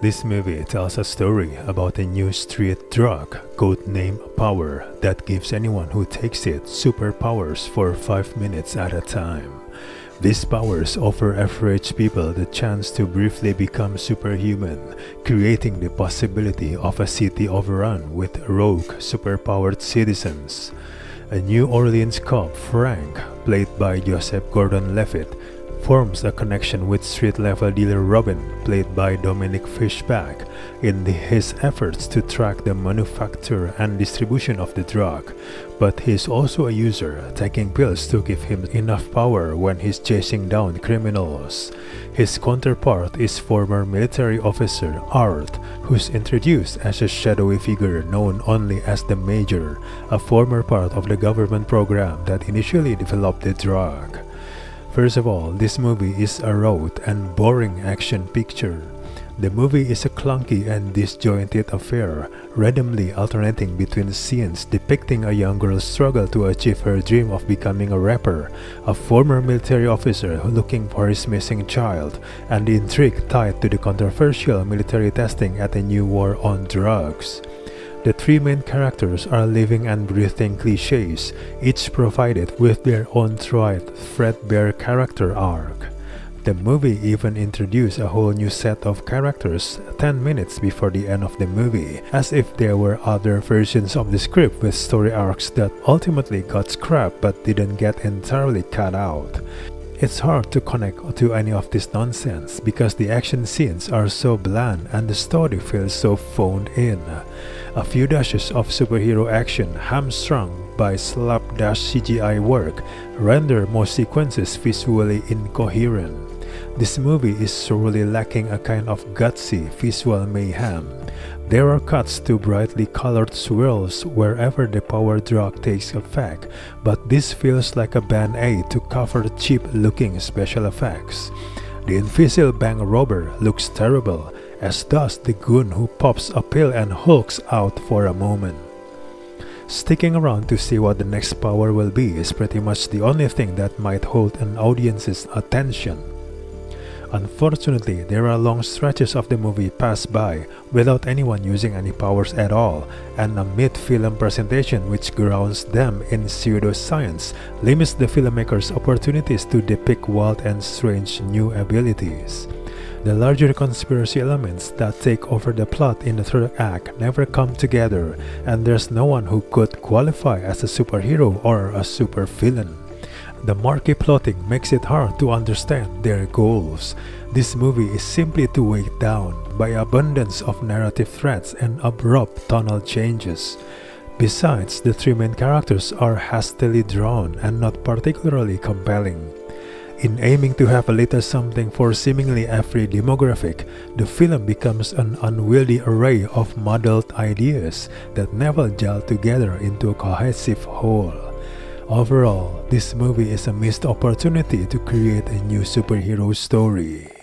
This movie tells a story about a new street drug codenamed Power that gives anyone who takes it superpowers for 5 minutes at a time. These powers offer average people the chance to briefly become superhuman, creating the possibility of a city overrun with rogue superpowered citizens. A New Orleans cop, Frank, played by Joseph Gordon-Levitt, forms a connection with street-level dealer Robin, played by Dominique Fishback, in his efforts to track the manufacture and distribution of the drug. But he's also a user, taking pills to give him enough power when he's chasing down criminals. His counterpart is former military officer Art, who's introduced as a shadowy figure known only as the Major, a former part of the government program that initially developed the drug. First of all, this movie is a rote and boring action picture. The movie is a clunky and disjointed affair, randomly alternating between scenes depicting a young girl's struggle to achieve her dream of becoming a rapper, a former military officer looking for his missing child, and the intrigue tied to the controversial military testing at a new war on drugs. The three main characters are living and breathing cliches, each provided with their own tried, threadbare character arc. The movie even introduced a whole new set of characters 10 minutes before the end of the movie, as if there were other versions of the script with story arcs that ultimately got scrapped but didn't get entirely cut out. It's hard to connect to any of this nonsense because the action scenes are so bland and the story feels so phoned in. A few dashes of superhero action hamstrung by slapdash CGI work render most sequences visually incoherent. This movie is sorely lacking a kind of gutsy visual mayhem. There are cuts to brightly colored swirls wherever the power drug takes effect, but this feels like a band-aid to cover cheap-looking special effects. The invisible bank robber looks terrible, as does the goon who pops a pill and hulks out for a moment. Sticking around to see what the next power will be is pretty much the only thing that might hold an audience's attention. Unfortunately, there are long stretches of the movie pass by without anyone using any powers at all, and a mid-film presentation which grounds them in pseudoscience limits the filmmakers' opportunities to depict wild and strange new abilities. The larger conspiracy elements that take over the plot in the third act never come together, and there's no one who could qualify as a superhero or a supervillain. The murky plotting makes it hard to understand their goals. This movie is simply too weighed down by abundance of narrative threads and abrupt tonal changes. Besides, the three main characters are hastily drawn and not particularly compelling. In aiming to have a little something for seemingly every demographic, the film becomes an unwieldy array of muddled ideas that never gel together into a cohesive whole. Overall, this movie is a missed opportunity to create a new superhero story.